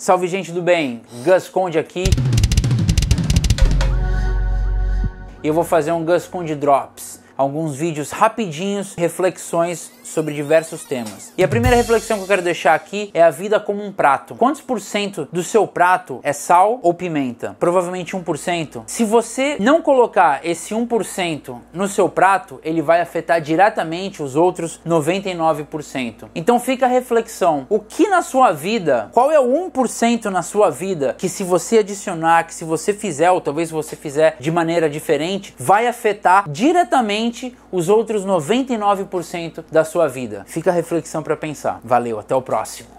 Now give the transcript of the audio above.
Salve gente do bem, Gus Conde aqui. E eu vou fazer um Gus Conde Drops, alguns vídeos rapidinhos, reflexões sobre diversos temas. E a primeira reflexão que eu quero deixar aqui é a vida como um prato. Quantos por cento do seu prato é sal ou pimenta? Provavelmente 1%. Se você não colocar esse 1% no seu prato, ele vai afetar diretamente os outros 99%. Então fica a reflexão: o que na sua vida, qual é o 1% na sua vida que se você adicionar, que se você fizer, ou talvez você fizer de maneira diferente, vai afetar diretamente os outros 99% da sua vida? Fica a reflexão para pensar. Valeu, até o próximo.